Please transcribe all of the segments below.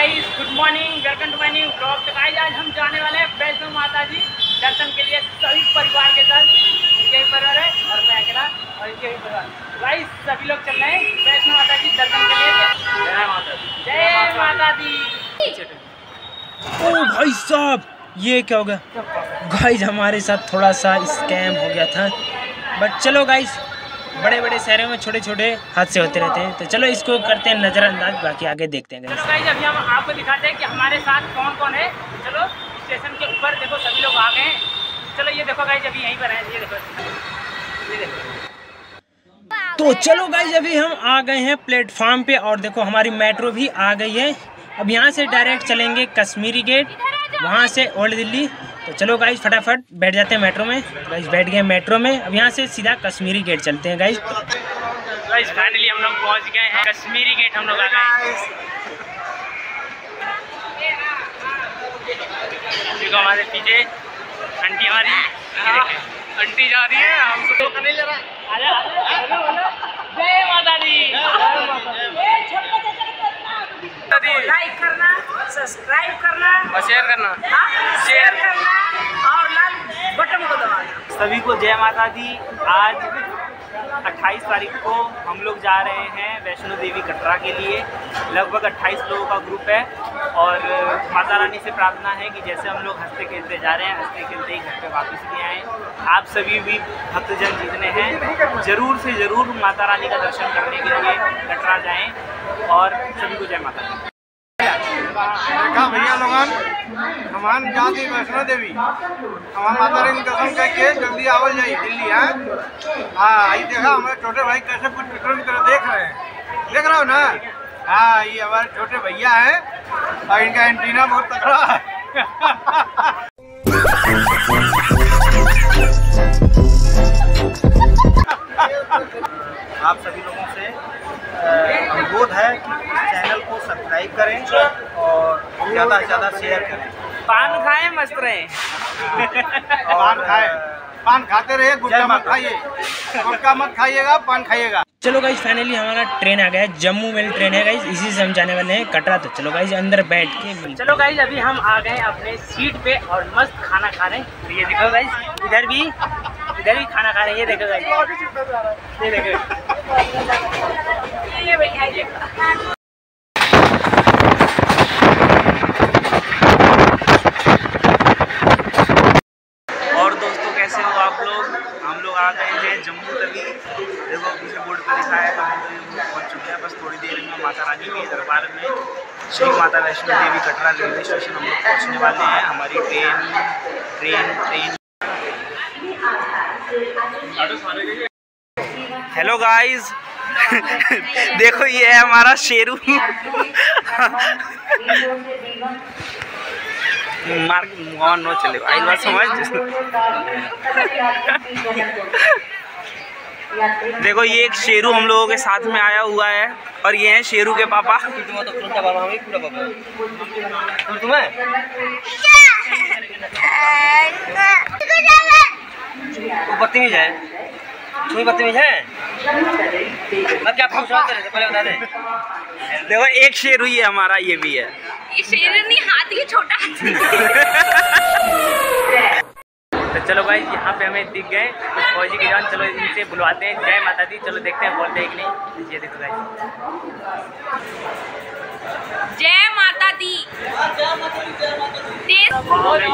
Guys good morning welcome to my new blog तो guys आज हम जाने वाले हैं वैष्णो माता जी दर्शन के लिए सभी परिवार के साथ। इनके भी परिवार है और मैं अकेला और इनके भी परिवार। गाइस सभी लोग चल रहे हैं वैष्णो माता जी दर्शन के लिए। जय माता दी। जय माता दी। ओ भाई साहब ये क्या हो गया? गाइज़ हमारे साथ थोड़ा सा स्कैम हो गया था। बट चलो गाइज़ बड़े बड़े शहरों में छोटे छोटे हादसे होते रहते हैं। तो चलो इसको करते हैं नज़रअंदाज बाकी आगे देखते हैं। चलो। अभी हम आपको दिखाते हैं कि हमारे साथ कौन कौन है। चलो स्टेशन के ऊपर देखो सभी लोग आ गए हैं। चलो ये देखो गाइस अभी यहीं पर हैं। ये देखो। ये देखो। तो चलो गाइज़ अभी हम आ गए हैं प्लेटफॉर्म पे और देखो हमारी मेट्रो भी आ गई है। अब यहाँ से डायरेक्ट चलेंगे कश्मीरी गेट वहाँ से ओल्ड दिल्ली तो चलो गाइज़ फटाफट बैठ जाते हैं मेट्रो में। गाइज़ बैठ गए मेट्रो में। अब यहाँ से सीधा कश्मीरी गेट चलते हैं गाइज़ गाइस फाइनली हम लोग पहुँच गए हैं कश्मीरी गेट हम लोग आ गए देखो हमारे पीछे आंटी हमारी। आंटी जा रही है हमको तो नहीं ले रहा। जय माता दी। लाइक करना। सब्सक्राइब करना और शेयर करना। हाँ, शेयर करना और लाल बटन को दबाना। सभी को जय माता दी। आज 28 तारीख को हम लोग जा रहे हैं वैष्णो देवी कटरा के लिए। लगभग 28 लोगों का ग्रुप है और माता रानी से प्रार्थना है कि जैसे हम लोग हँसते खेलते जा रहे हैं हँसते खेलते ही घर पे वापस भी आएँ। आप सभी भी भक्तजन जितने हैं ज़रूर से ज़रूर माता रानी का दर्शन करने के लिए कटरा जाएँ और सभी को जय माता दी। देखा भैया लोगन हमान जाती वैष्णो देवी, हमार माता रानी के दर्शन करके जल्दी आवल जाई दिल्ली, है? हाँ आई देखा, हमारे छोटे भाई कैसे कुछ पेट्रोल कर देख रहे हैं। देख रहे हो ना? हाँ ये हमारे छोटे भैया हैं, और इनका एंटीना बहुत तगड़ा है। आप सभी लोगों से अनुरोध है कि चैनल को सब्सक्राइब करें। ज़्यादा से ज़्यादा शेयर करें। पान खाए मस्त रहे। पान खाए। पान खाते रहे गुटखा मत खाइए। गुटखा मत खाइएगा पान खाइएगा। चलो गाइज़ फाइनली हमारा ट्रेन आ गया है। जम्मू मेल ट्रेन है गाइज़ इसी से हम जाने वाले हैं कटरा। तो चलो गाइज़ अंदर बैठ के चलो गाइज़ अभी हम आ गए अपने सीट पे और मस्त खाना खा रहे हैं। तो ये देखो गाइज़ इधर भी इधर भी खाना खा रहे हैं। ये देखो गाइज़ ये देखो ये भैया ये देखो। और दोस्तों कैसे हो आप लोग हम लोग आ गए हैं जम्मू तवी देखो पीछे बोर्ड पे लिखा है जम्मू तवी हम लोग पहुँच चुके हैं बस थोड़ी देर में माता रानी के दरबार में श्री माता वैष्णो कटरा रेलवे स्टेशन हम लोग पहुँचने वाले हैं, हमारी train train train hello guys देखो ये है हमारा शेरू। मार्क मोहन नो चले। आई बात समझ? देखो ये एक शेरू हम लोगों के साथ में आया हुआ है। और ये है शेरू के पापा। बदतमीज है। तुम्हें बदतमीज है। मैं क्या पूछा पहले बता दे। देखो एक शेरू ही है हमारा ये भी है। ये शेरनी हाथी छोटा तो चलो भाई यहाँ पे हमें दिख गए। कुछ फौजी के जान चलो इनसे बुलवाते हैं। जय माता दी चलो देखते हैं बोलते हैं कि नहीं। ये देखो भाई जय माता दी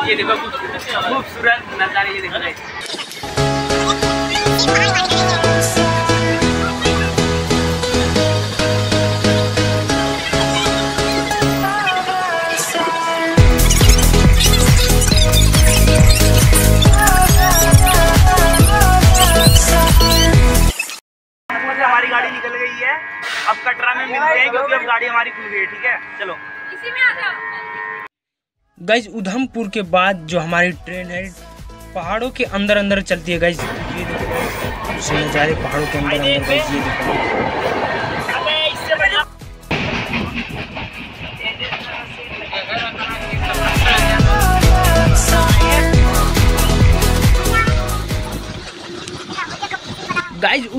ये देखो खूबसूरत नज़ारे ये देखो भाई गाड़ी निकल गई है। अब कटरा में मिलते हैं क्योंकि अब गाड़ी हमारी खुल गई है ठीक है? चलो। इसी में आ जाओ। गाइज़ उधमपुर के बाद जो हमारी ट्रेन है पहाड़ों के अंदर अंदर चलती है गाइज़ ये देखो नज़ारे पहाड़ों के अंदर अंदर गाइज़ ये देखो।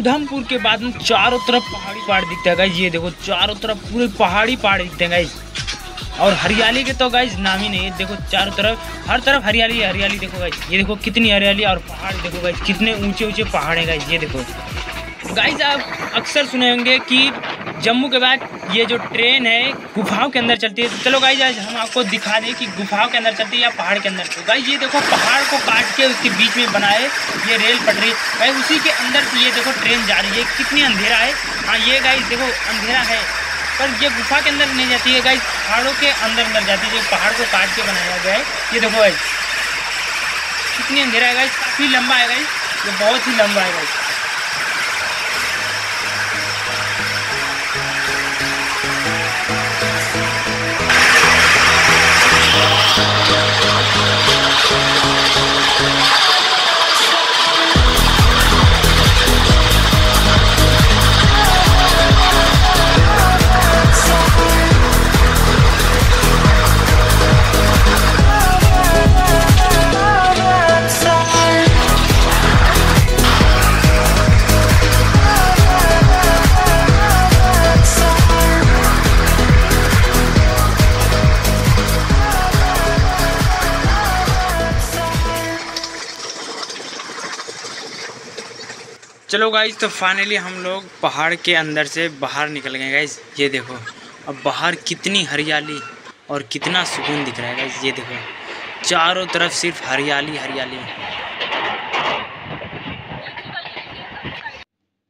उधमपुर के बाद में चारों तरफ़ पहाड़ी पहाड़ दिखता है गाइज़ ये देखो, चारों तरफ़ पूरे पहाड़ी पहाड़ दिखते हैं गाइज़ और हरियाली के तो गाइज़ नाम ही नहीं है। देखो, चारों तरफ़, हर तरफ़ हरियाली हरियाली देखो गाइज़ ये देखो, कितनी हरियाली और पहाड़ देखो गाइज़ कितने ऊँचे ऊँचे पहाड़ हैं गाइज़ ये देखो। गाइज़ आप अक्सर सुने होंगे कि जम्मू के बाद ये जो ट्रेन है, गुफाओं के अंदर चलती है। तो चलो गाइज़ आज हम आपको दिखा दें कि गुफाओं के अंदर चलती है या पहाड़ के अंदर। तो गाइज़ ये देखो पहाड़ को काट के उसके बीच में बनाए, ये रेल पटरी भाई, उसी के अंदर ये देखो ट्रेन जा रही है। कितनी अंधेरा है। हाँ ये गाइज़ देखो अंधेरा है। पर ये गुफा के अंदर नहीं जाती है गाइज़ पहाड़ों के अंदर अंदर जाती है। जो पहाड़ को काट के बनाया गया है। ये देखो गाइज़ कितनी अंधेरा है गाइज़ काफ़ी लंबा है गाइज़ ये बहुत ही लंबा है गाइज़ चलो गाइज़ तो फाइनली हम लोग पहाड़ के अंदर से बाहर निकल गए गाइज़ ये देखो, अब बाहर कितनी हरियाली और कितना सुकून दिख रहा है गाइज़ ये देखो, चारों तरफ़ सिर्फ़ हरियाली हरियाली.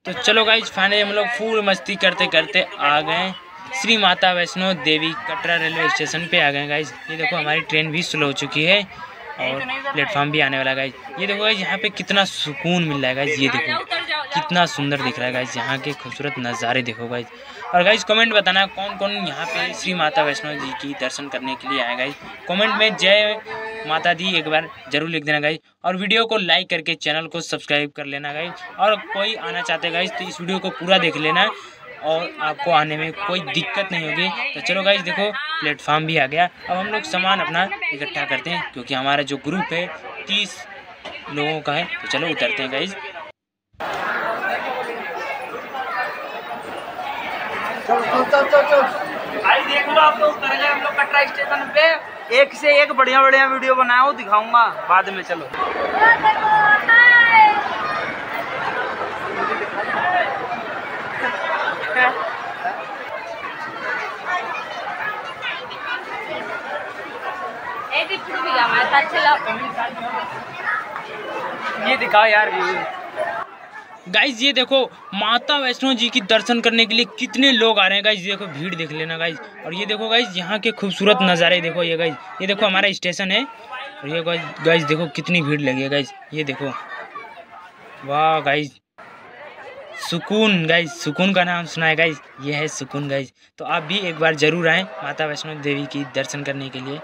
तो चलो गाइज़ फाइनली हम लोग फूल मस्ती करते करते आ गए. श्री माता वैष्णो देवी कटरा रेलवे स्टेशन पे आ गए गाइज़ ये देखो, हमारी ट्रेन भी स्लो हो चुकी है और प्लेटफॉर्म भी आने वाला गाइज़ ये देखो गाइज़ यहाँ पे कितना सुकून मिल रहा है गाइज़ ये देखो. कितना सुंदर दिख रहा है गाइज़ यहाँ के खूबसूरत नज़ारे देखो गाइज़ और गाइज़ कमेंट बताना कौन कौन यहाँ पे श्री माता वैष्णो जी की दर्शन करने के लिए आए गाइज़ कमेंट में जय माता दी, एक बार ज़रूर लिख देना गाइज़ और वीडियो को लाइक करके चैनल को सब्सक्राइब कर लेना गाइज़ और कोई आना चाहते गाइज़ तो इस वीडियो को पूरा देख लेना। और आपको आने में कोई दिक्कत नहीं होगी। तो चलो गाइज़ देखो प्लेटफॉर्म भी आ गया। अब हम लोग सामान अपना इकट्ठा करते हैं, क्योंकि हमारा जो ग्रुप है, तीस लोगों का है। तो चलो उतरते हैं गाइज़ भाई देख लो आप लोग उतर गए हम लोग कटरा स्टेशन पे। एक से एक बढ़िया बढ़िया वीडियो बनाया हूँ दिखाऊँगा बाद में चलो। ये दिखाओ यार व्यू गाइज़ ये देखो, माता वैष्णो जी की दर्शन करने के लिए कितने लोग आ रहे हैं। गाइज़ देखो, भीड़ देख लेना गाइज़ और ये देखो गाइज़ यहाँ के खूबसूरत नज़ारे देखो ये गाइज़ ये देखो, हमारा स्टेशन है। और ये गाइज़ गाइज़ देखो, कितनी भीड़ लगी है गाइज़ ये देखो। वाह गाइज़ सुकून गाइज़ सुकून का नाम सुना है गाइज़ ये है सुकून गाइज़ तो आप भी एक बार ज़रूर आएँ माता वैष्णो देवी की दर्शन करने के लिए।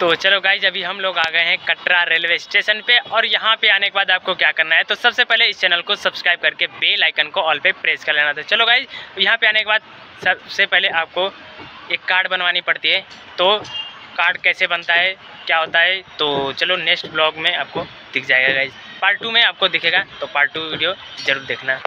तो चलो गाइज़ अभी हम लोग आ गए हैं कटरा रेलवे स्टेशन पे और यहाँ पे आने के बाद आपको क्या करना है? तो सबसे पहले इस चैनल को सब्सक्राइब करके बेल आइकन को ऑल पे प्रेस कर लेना। था चलो गाइज़ यहाँ पे आने के बाद सबसे पहले आपको एक कार्ड बनवानी पड़ती है। तो कार्ड कैसे बनता है, क्या होता है? तो चलो नेक्स्ट ब्लॉग में आपको दिख जाएगा गाइज़ पार्ट टू में आपको दिखेगा तो पार्ट टू वीडियो ज़रूर देखना।